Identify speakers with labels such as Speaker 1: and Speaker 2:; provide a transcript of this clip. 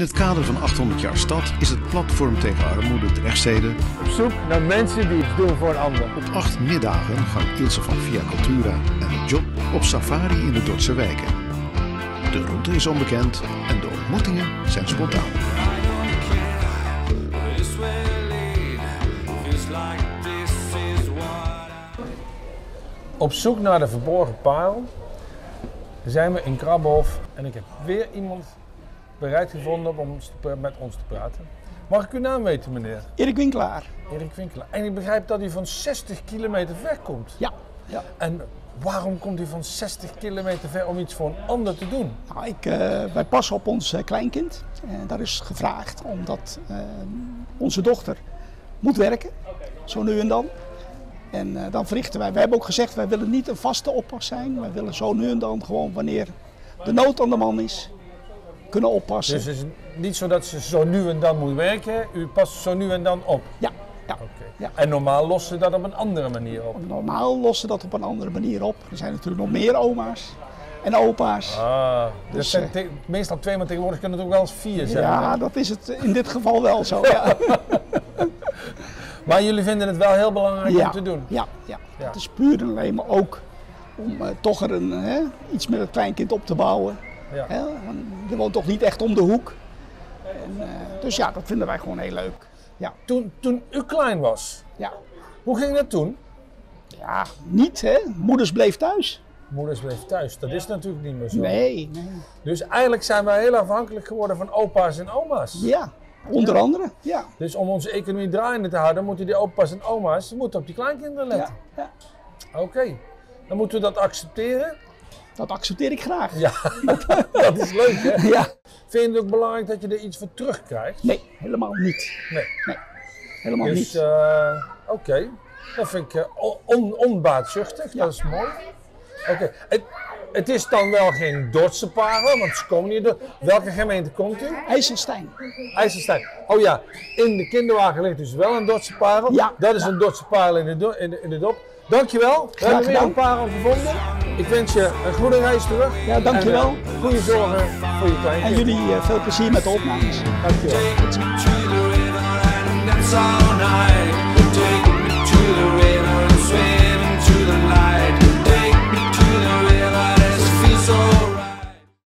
Speaker 1: In het kader van 800 jaar stad is het platform tegen armoede Drechtstede
Speaker 2: Op zoek naar mensen die iets doen voor een ander.
Speaker 1: op acht middagen gaan Ilse van Via Cultura en Job op safari in de Dordtse wijken. De route is onbekend en de ontmoetingen zijn spontaan.
Speaker 2: Op zoek naar de verborgen parel zijn we in Krabbenhof en ik heb weer iemand bereid gevonden om met ons te praten. Mag ik uw naam weten, meneer?
Speaker 3: Erik Winkelaar.
Speaker 2: Erik Winkelaar. En ik begrijp dat u van 60 kilometer ver komt.
Speaker 3: Ja. ja.
Speaker 2: En waarom komt u van 60 kilometer ver om iets voor een ander te doen?
Speaker 3: Nou, ik, eh, wij passen op ons eh, kleinkind. En dat is gevraagd omdat eh, onze dochter moet werken, zo nu en dan. En eh, dan verrichten wij. We hebben ook gezegd, wij willen niet een vaste oppas zijn. Wij willen zo nu en dan gewoon wanneer de nood aan de man is, kunnen oppassen.
Speaker 2: Dus het is niet zo dat ze zo nu en dan moet werken, u past zo nu en dan op.
Speaker 3: Ja, ja. Ja.
Speaker 2: En normaal lossen ze dat op een andere manier op.
Speaker 3: Normaal lossen dat op een andere manier op. Er zijn natuurlijk nog meer oma's en opa's.
Speaker 2: Ah, dat
Speaker 3: Dus,
Speaker 2: zijn
Speaker 3: eh,
Speaker 2: meestal twee, maar tegenwoordig kunnen het ook wel eens vier zijn.
Speaker 3: Ja, dat is het in dit geval wel zo. Ja.
Speaker 2: Maar jullie vinden het wel heel belangrijk
Speaker 3: ja,
Speaker 2: om te doen.
Speaker 3: Ja, ja.
Speaker 2: Ja.
Speaker 3: het is puur en alleen maar ook om eh, toch er een, hè, iets met het kleinkind op te bouwen.
Speaker 2: Ja.
Speaker 3: Hè? want Je woont toch niet echt om de hoek. En, eh, dus ja, dat vinden wij gewoon heel leuk. Ja,
Speaker 2: Toen, toen u klein was,
Speaker 3: ja.
Speaker 2: hoe ging dat toen?
Speaker 3: ja niet hè. Moeders bleef thuis.
Speaker 2: Moeders bleef thuis, dat is natuurlijk niet meer zo.
Speaker 3: Nee, nee.
Speaker 2: Dus eigenlijk zijn wij heel afhankelijk geworden van opa's en oma's.
Speaker 3: Ja, onder andere. Ja.
Speaker 2: Dus om onze economie draaiende te houden, moeten die opa's en oma's moeten op die kleinkinderen
Speaker 3: Ja,
Speaker 2: letten.
Speaker 3: ja.
Speaker 2: Oké, dan moeten we dat accepteren.
Speaker 3: Dat accepteer ik graag.
Speaker 2: Ja, dat is leuk hè.
Speaker 3: Ja.
Speaker 2: Vind je het ook belangrijk dat je er iets voor terugkrijgt?
Speaker 3: Nee, helemaal niet.
Speaker 2: Nee.
Speaker 3: Nee, helemaal
Speaker 2: Dus,
Speaker 3: niet.
Speaker 2: eh, oké. Dat vind ik eh, on, onbaatzuchtig.
Speaker 3: Ja.
Speaker 2: Dat is mooi. Oké. Het, het is dan wel geen Dordtse parel, want ze komen niet door. Welke gemeente komt u?
Speaker 3: IJsselstein.
Speaker 2: IJsselstein. Oh ja, in de kinderwagen ligt dus wel een Dordtse parel.
Speaker 3: Ja,
Speaker 2: Dat is
Speaker 3: ja.
Speaker 2: een Dordtse parel in de, in de, in de dop. Dankjewel. We hebben weer een parel gevonden. Ik wens je een goede reis terug.
Speaker 3: Ja, dankjewel.
Speaker 2: Eh, goede zorgen voor je.
Speaker 3: En jullie eh, veel plezier met de opnames.
Speaker 2: Dankjewel.